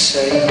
say.